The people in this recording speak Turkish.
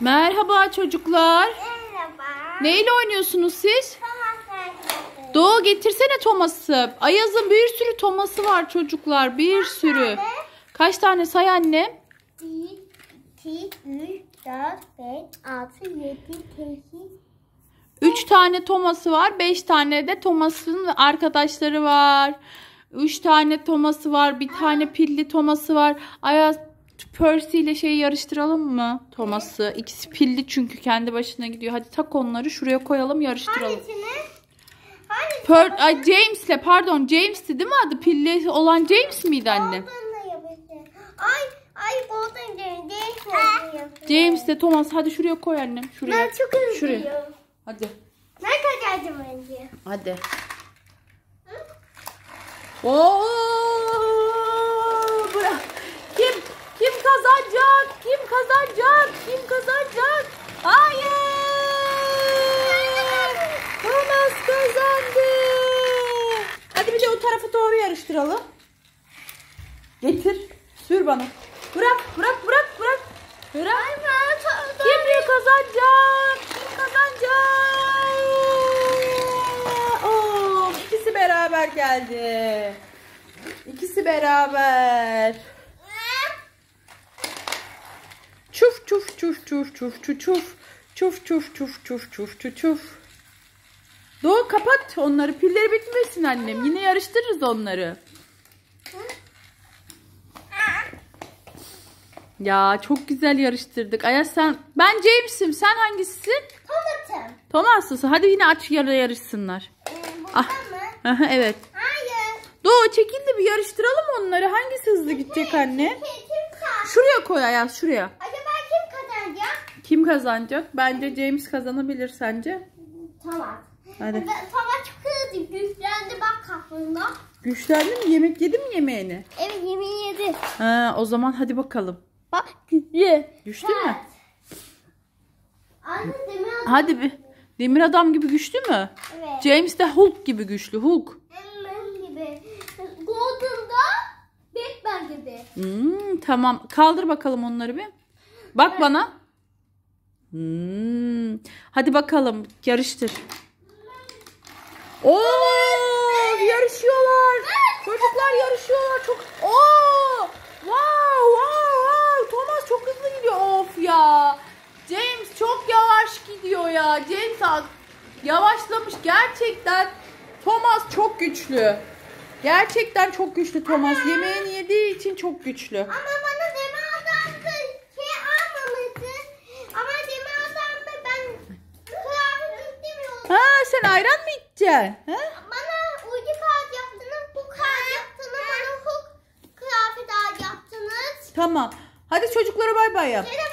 Merhaba çocuklar. Merhaba. Neyle oynuyorsunuz siz? Thomas. Doğu getirsene Thomas'ı. Ayaz'ın bir sürü Thomas'ı var çocuklar. Bir sürü. tane? Kaç tane say annem? 1, 2, 3, 4, 5, 6, 7, 8. Üç tane Thomas'ı var. Beş tane de Thomas'ın arkadaşları var. Üç tane Thomas'ı var. Bir tane pilli Thomas'ı var. Ayaz Percy ile şeyi yarıştıralım mı? Thomas'ı. İkisi pilli çünkü kendi başına gidiyor. Hadi tak onları şuraya koyalım yarıştıralım. Hangisini? Hangisini? Per Ay James'le pardon James'ti değil mi adı? Pilli olan James miydi yapacağım. Ay, ay Golden James. James'la yapacağım. James'le Thomas hadi şuraya koy annem. Şuraya. Ben çok hızlıyım. Şuraya. Hadi. Ne kadardım önce? Hadi. Oo! Bırak. Kim kim kazanacak? Kim kazanacak? Kim kazanacak? Hayır! Thomas kazandı. Tarafa doğru yarıştıralım. Getir. Sür bana. Bırak, bırak, bırak, bırak. Bırak. Kim kazanacak? Kim kazanacak? Oo, ikisi beraber geldi. İkisi beraber. Çuf çuf çuf çuf çuf çuf çuf. Çuf çuf çuf çuf çuf çuf çuf. Doğu kapat onları. Pilleri bitmesin annem. Yine yarıştırırız onları. Ya çok güzel yarıştırdık. Ayaz sen ben James'im. Sen hangisisin? Tomatım. Thomas'lısın. Hadi yine aç yarı yarışsınlar. Ee, Ah. mı? Evet. Hayır. Doğu çekil de bir yarıştıralım onları. Hangisi hızlı gidecek anne? Şuraya koy Ayaz şuraya. Acaba kim kazanacak? Kim kazanacak? Bence James kazanabilir sence? Tamam. Hadi. Tamam çok hızlı güçlendi bak kafamda. Güçlendi mi? Yemek yedi mi yemeğini? Evet yemeği yedi. Ha, o zaman hadi bakalım. Bak güçlü. Güçlü mü? Anne demir adam. Hadi bir. Demir adam gibi güçlü mü? Evet. James de Hulk gibi güçlü. Hulk. Emmen gibi. Golden'da Batman gibi. Hmm, tamam. Kaldır bakalım onları bir. Bak bana. Hmm. Hadi bakalım. Yarıştır. Oo! Yarışıyorlar. Çocuklar yarışıyorlar. Çok Oo! Wow, wow, wow. Thomas çok hızlı gidiyor. Of ya. James çok yavaş gidiyor ya. James yavaşlamış gerçekten. Thomas çok güçlü. Gerçekten çok güçlü Thomas. Yemeğini yediği için çok güçlü. Ama bana demir adamda şey almamışsın. Ama demir adamda ben kıyafet istemiyorum. Ha sen ayran mı içeceksin? Ha? Bana uydu kağıt yaptınız, bu kağıt yaptınız, bana hukuk kıyafet yaptınız. Tamam. Hadi çocuklara bay bay yap. Şöyle